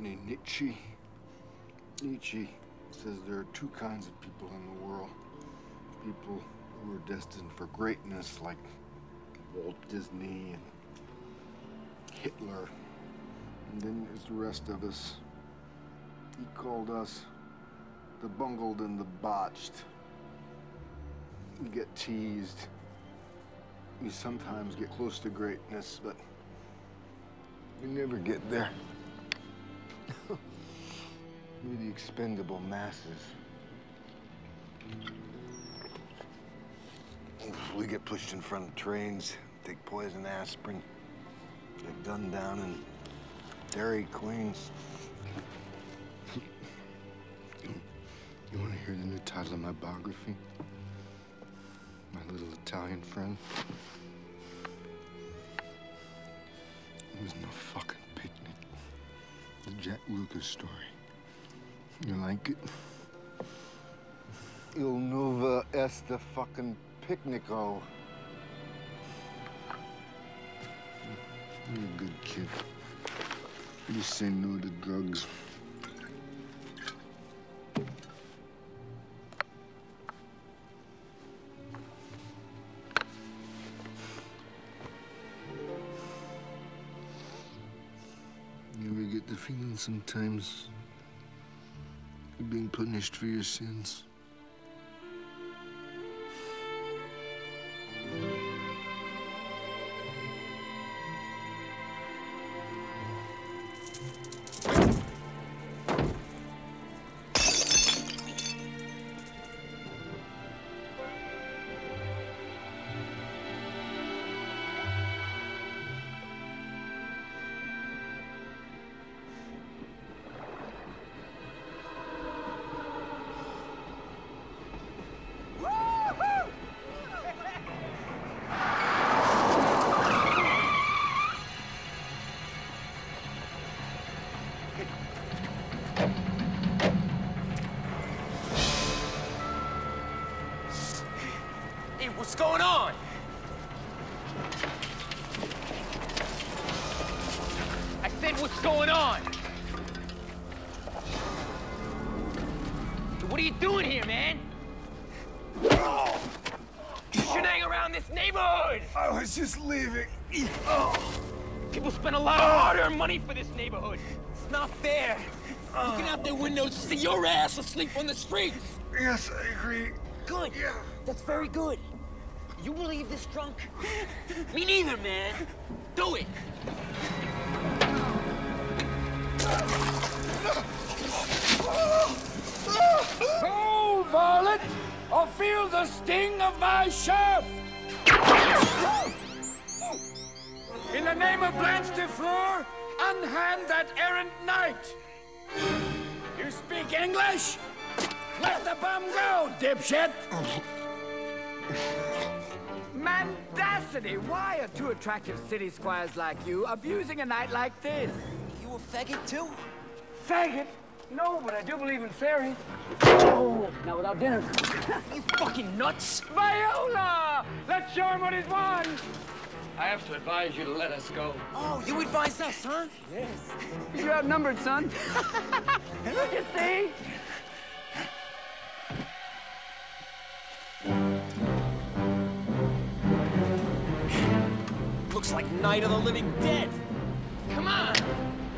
named Nietzsche. Nietzsche says there are two kinds of people in the world. People who are destined for greatness, like Walt Disney and Hitler. And then there's the rest of us. He called us the bungled and the botched. We get teased. We sometimes get close to greatness, but we never get there. We're the expendable masses. We get pushed in front of trains, take poison aspirin, get gunned down in Dairy Queens. You want to hear the new title of my biography? My little Italian friend. It was no fucking picnic. The Jack Lucas story. You like it? Il nuova esta fucking picnico. You're a good kid. You say no to drugs. You ever get the feeling sometimes you're being punished for your sins? Going on? I said, what's going on? What are you doing here, man? You shouldn't hang around this neighborhood. I was just leaving. People spend a lot of hard-earned money for this neighborhood. It's not fair. Looking out their windows to see your ass asleep on the streets. Yes, I agree. Good. Yeah. That's very good. You believe this drunk? Me neither, man. Do it. Hold, varlet, or feel the sting of my shaft! In the name of Blanche de Fleur, unhand that errant knight! You speak English? Let the bum go, dipshit! Mendacity! Why are two attractive city squires like you abusing a night like this? You a faggot too? Faggot? No, but I do believe in fairies. Oh, now without dinner. You fucking nuts? Viola! Let's show him what he's won! I have to advise you to let us go. Oh, you advise us, huh? Yes. You're outnumbered, son. Look, you see? Looks like Night of the Living Dead. Come on,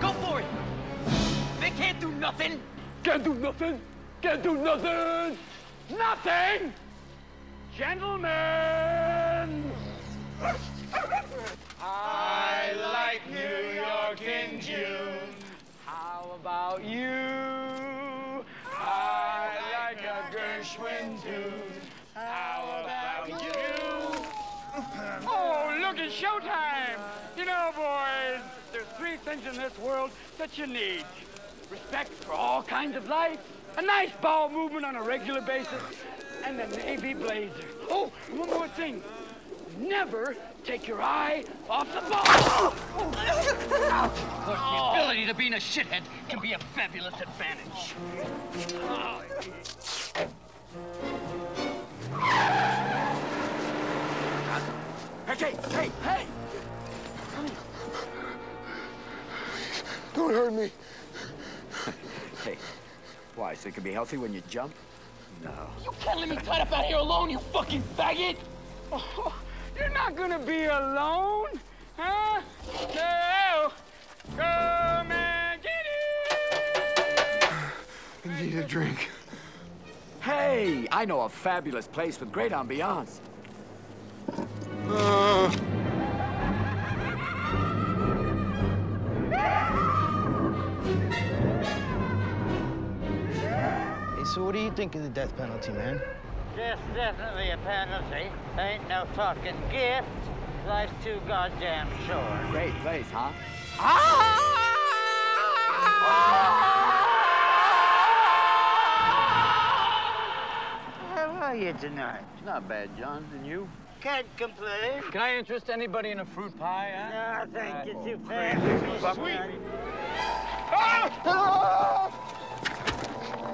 go for it. They can't do nothing. Can't do nothing. Can't do nothing. Nothing! Gentlemen! I like New York in June. How about you? Oh, it's showtime! You know, boys, there's three things in this world that you need. Respect for all kinds of life, a nice bowel movement on a regular basis, and a navy blazer. Oh, one more thing. Never take your eye off the ball. Look, the ability to be in a shithead can be a fabulous advantage. Hey, Don't hurt me. Hey, why, so you can be healthy when you jump? No. You can't let me tied up out here alone, you fucking faggot! Oh, you're not gonna be alone, huh? No! Come and get it! I need a drink. Hey, I know a fabulous place with great ambiance. Uh, so what do you think of the death penalty, man? That's definitely a penalty. Ain't no fucking gift. Life's too goddamn short. Great place, huh? How are you tonight? Not bad, John. And you? Can't complain. Can I interest anybody in a fruit pie, eh? huh? No, thank you oh, too fast. Sweet. Have ah!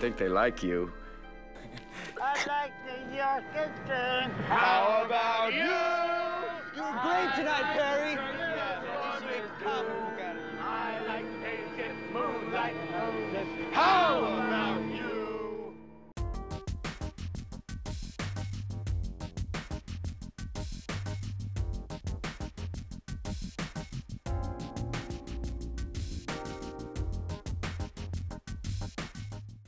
think they like you. I like New York and. How about you? You're great tonight, Parry. I like dancing moonlight roses. How about